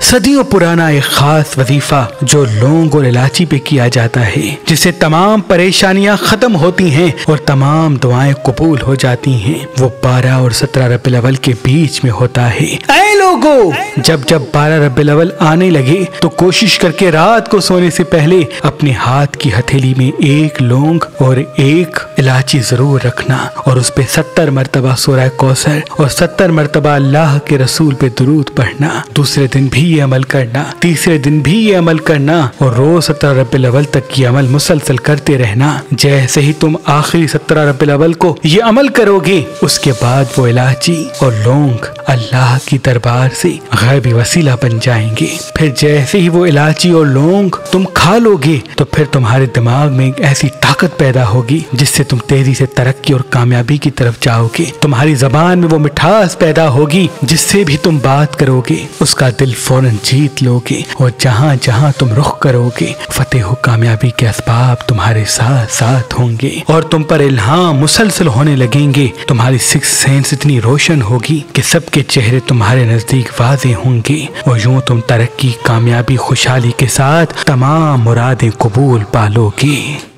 सदियों पुराना एक खास वजीफा जो लौंग और इलायची पे किया जाता है, जिससे तमाम परेशानियाँ खत्म होती हैं और तमाम दुआएँ कबूल हो जाती हैं। वो बारह और सत्रह रबी अवल के बीच में होता है। ऐ लोगो, जब जब बारह रबी अवल आने लगे तो कोशिश करके रात को सोने से पहले अपने हाथ की हथेली में एक लौंग और एक इलायची ज़रूर रखना और उस पे सत्तर मरतबा सोरा कौसर और सत्तर मरतबा अल्लाह के रसूल पे दुरूद पढ़ना। दूसरे दिन भी ये अमल करना, तीसरे दिन भी ये अमल करना और रोज सत्रह रबी अवल तक ये अमल मुसलसल करते रहना। जैसे ही तुम आखिरी सत्रह रबी अवल को ये अमल करोगे, उसके बाद वो इलायची और लौंग अल्लाह की दरबार से गैबी वसीला बन जाएँगे। फिर जैसे ही वो इलायची और लौंग तुम खा लोगे तो फिर तुम्हारे दिमाग में एक ऐसी ताकत पैदा होगी जिससे तुम तेज़ी से तरक्की और कामयाबी की तरफ़ जाओगे। तुम्हारी जबान में वो मिठास पैदा होगी, जिससे भी तुम बात करोगे, उसका दिल फ़ौरन जीत लोगे और जहाँ जहाँ तुम रुख करोगे, फतेह कामयाबी के असबाब तुम्हारे साथ साथ होंगे और तुम पर इल्हाम मुसलसल होने लगेंगे। तुम्हारी सिक्स सेंस इतनी रोशन होगी कि सबके चेहरे तुम्हारे नज़दीक वाजे होंगे और यूँ तुम तरक्की, कामयाबी, खुशहाली के साथ तमाम मुरादें कबूल पालोगे।